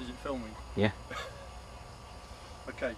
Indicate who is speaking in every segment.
Speaker 1: Is it filming?
Speaker 2: Yeah.
Speaker 1: okay,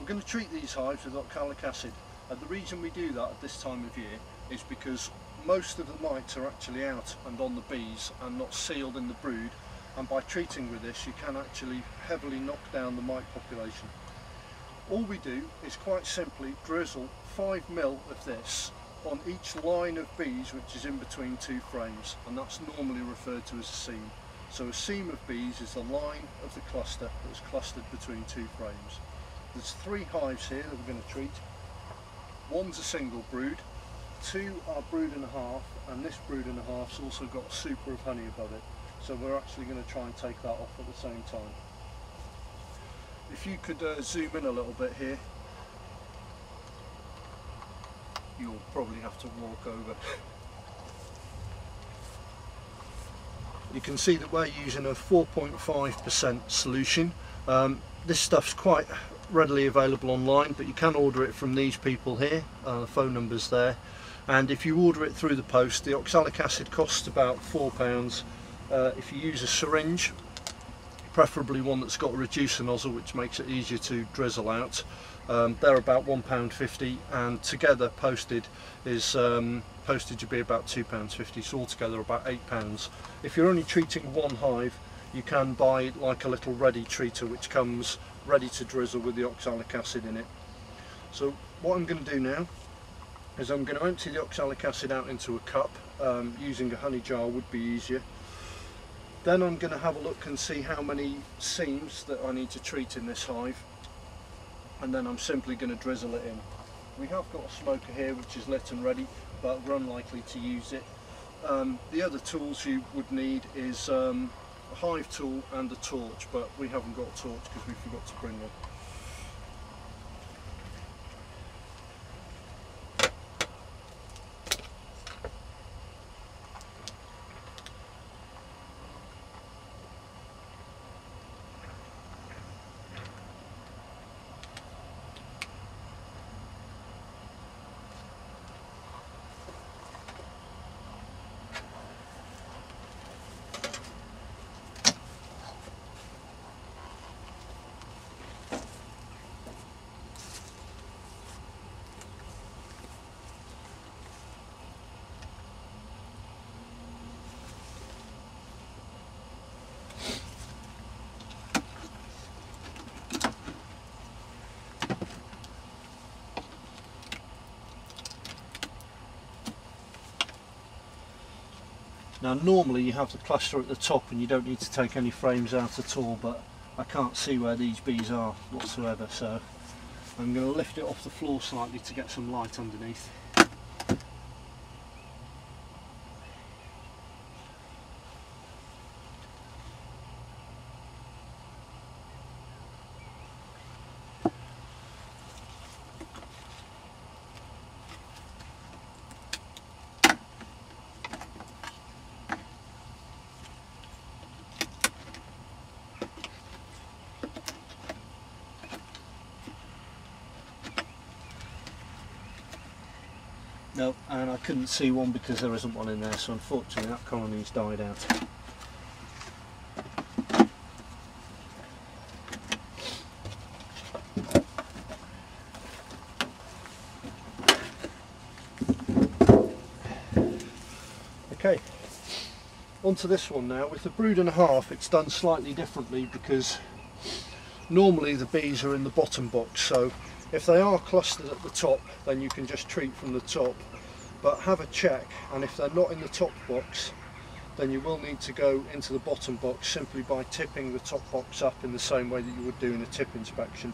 Speaker 1: we're going to treat these hives with oxalic acid and the reason we do that at this time of year is because most of the mites are actually out and on the bees and not sealed in the brood and by treating with this you can actually heavily knock down the mite population. All we do is quite simply drizzle 5 mil of this on each line of bees which is in between two frames and that's normally referred to as a seam. So a seam of bees is the line of the cluster that's clustered between two frames. There's three hives here that we're going to treat. One's a single brood, two are brood and a half, and this brood and a half's also got a super of honey above it. So we're actually going to try and take that off at the same time. If you could uh, zoom in a little bit here, you'll probably have to walk over. you can see that we're using a 4.5% solution. Um, this stuff's quite readily available online but you can order it from these people here, uh, the phone number's there and if you order it through the post the oxalic acid costs about £4. Uh, if you use a syringe preferably one that's got a reducer nozzle which makes it easier to drizzle out um, they're about £1.50 and together posted is um, postage would be about £2.50 so altogether about £8. If you're only treating one hive you can buy like a little ready treater which comes ready to drizzle with the oxalic acid in it. So what I'm going to do now is I'm going to empty the oxalic acid out into a cup um, using a honey jar would be easier then I'm going to have a look and see how many seams that I need to treat in this hive and then I'm simply going to drizzle it in. We have got a smoker here which is lit and ready but we're unlikely to use it. Um, the other tools you would need is um, a hive tool and a torch but we haven't got a torch because we forgot to bring one. Now normally you have the cluster at the top and you don't need to take any frames out at all but I can't see where these bees are whatsoever so I'm going to lift it off the floor slightly to get some light underneath. No, and I couldn't see one because there isn't one in there, so unfortunately that colony's died out. Okay, onto this one now. With the brood and a half, it's done slightly differently because normally the bees are in the bottom box, so if they are clustered at the top, then you can just treat from the top. But have a check, and if they're not in the top box, then you will need to go into the bottom box simply by tipping the top box up in the same way that you would do in a tip inspection.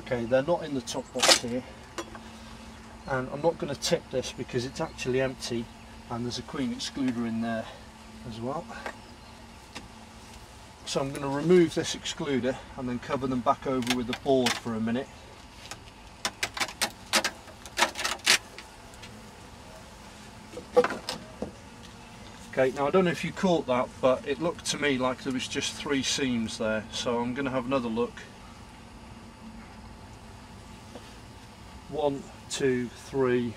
Speaker 1: Okay, they're not in the top box here. And I'm not going to tip this because it's actually empty and there's a queen excluder in there as well. So I'm going to remove this excluder and then cover them back over with the board for a minute. Okay, now I don't know if you caught that, but it looked to me like there was just three seams there, so I'm going to have another look. One, two, three,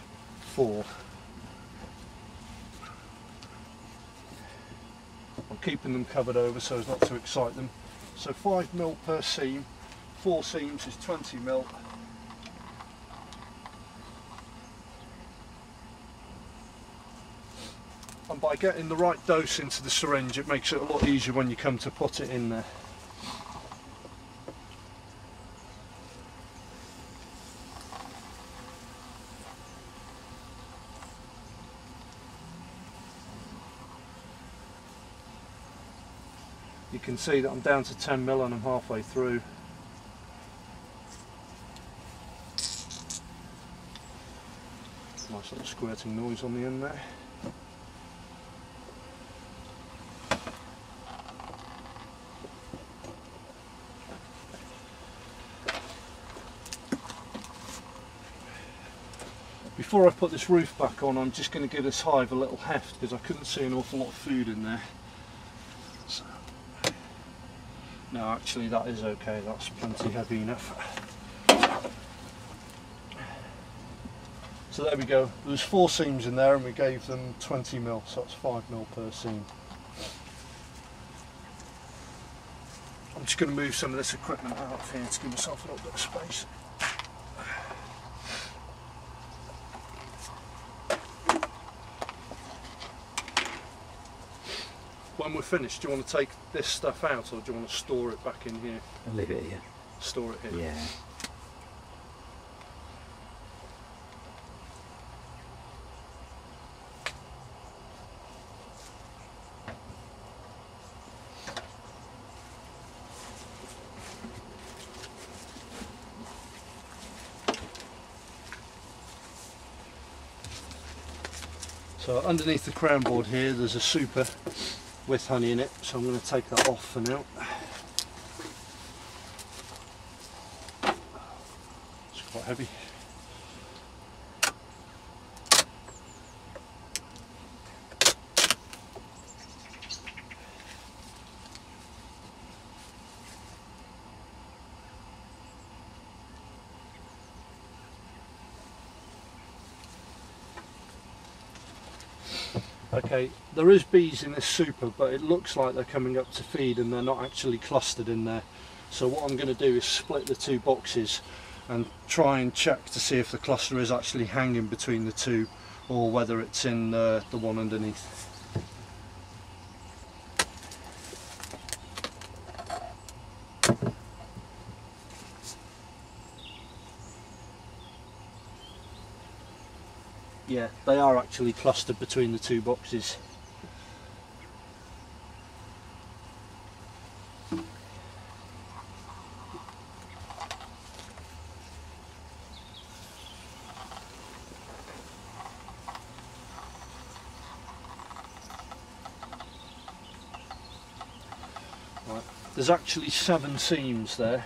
Speaker 1: four. I'm keeping them covered over so as not to excite them. So 5 mil per seam, 4 seams is 20 mil. And by getting the right dose into the syringe it makes it a lot easier when you come to put it in there. Can see that I'm down to 10 mil and I'm halfway through. Nice little squirting noise on the end there. Before I put this roof back on I'm just going to give this hive a little heft because I couldn't see an awful lot of food in there. No, actually that is okay, that's plenty heavy enough. So there we go, there's four seams in there and we gave them 20 mil, so that's 5 mil per seam. I'm just going to move some of this equipment out here to give myself a little bit of space. Finished, do you want to take this stuff out or do you want to store it back in here?
Speaker 2: I'll leave it here.
Speaker 1: Store it here?
Speaker 2: Yeah.
Speaker 1: So underneath the crown board here there's a super with honey in it so I'm going to take that off for now. It's quite heavy. Okay, there is bees in this super, but it looks like they're coming up to feed and they're not actually clustered in there. So what I'm going to do is split the two boxes and try and check to see if the cluster is actually hanging between the two or whether it's in uh, the one underneath. Yeah, they are actually clustered between the two boxes. Right. There's actually seven seams there,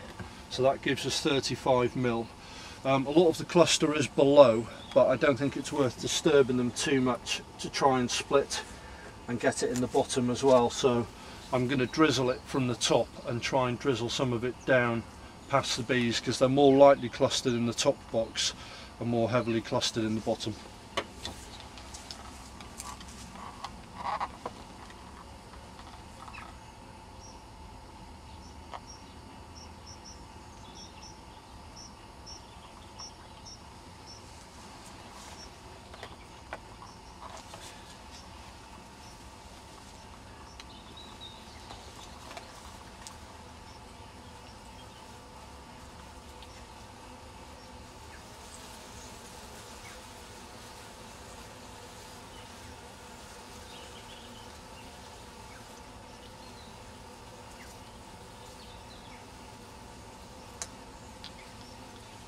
Speaker 1: so that gives us 35 mil. Um, a lot of the cluster is below, but I don't think it's worth disturbing them too much to try and split and get it in the bottom as well so I'm going to drizzle it from the top and try and drizzle some of it down past the bees because they're more lightly clustered in the top box and more heavily clustered in the bottom.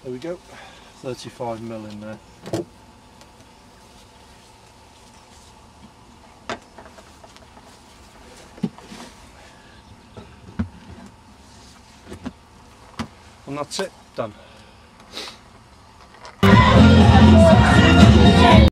Speaker 1: There we go, 35 mil in there. And that's it, done.